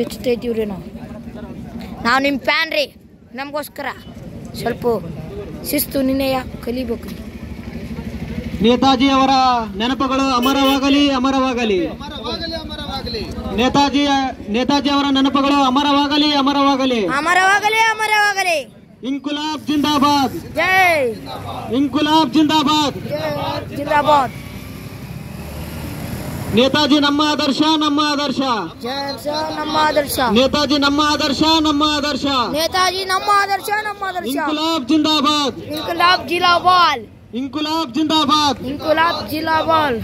ಹೆಚ್ಚುತ್ತೈತೀವ್ರಿ ನಾವು ನಾವು ನಿಮ್ಮ ಫ್ಯಾನ್ ರೀ. ನಮಗೋಸ್ಕರ ಸ್ವಲ್ಪ ಶಿಸ್ತು ನಿನ್ನೆಯ ಕಲಿಬೇಕು ರೀ ನೇತಾಜಿ ಅವರ ನೆನಪುಗಳು ಅಮರವಾಗಲಿ ಅಮರವಾಗಲಿ. ನೇತಾಜಿ ನೇತಾಜಿ ಅವರ ನೆನಪುಗಳು ಅಮರವಾಗಲಿ ಅಮರವಾಗಲಿ. ಅಮರವಾಗಲಿ ಅಮರವಾಗಲಿ. ಇಂಕುಲಾಬ್ ಜಿಂದಾಬಾದ್. ಜೈ. ಇಂಕುಲಾಬ್ ಜಿಂದಾಬಾದ್. ಜಿಂದಾಬಾದ್. ನೇತಾಜಿ ನಮ್ಮ ಆದರ್ಶ ನಮ್ಮ ಆದರ್ಶ ಜೈ ಸ ನಮ್ಮ ಆದರ್ಶ ನೇತಾಜಿ ನಮ್ಮ ಆದರ್ಶ ನಮ್ಮ ಆದರ್ಶ ನೇತಾಜಿ ನಮ್ಮ ಆದರ್ಶ ನಮ್ಮ ಆದರ್ಶ ಇಂಕುಲಾಬ್ ಜಿಂದಾಬಾದ್ ಇಂಕುಲಾಬ್ ಜಿಲಾಬಾಲ್ ಇಂಕುಲಾಬ್ ಜಿಂದಾಬಾದ್ ಇಂಕುಲಾಬ್ ಜಿಲಾಬಾಲ್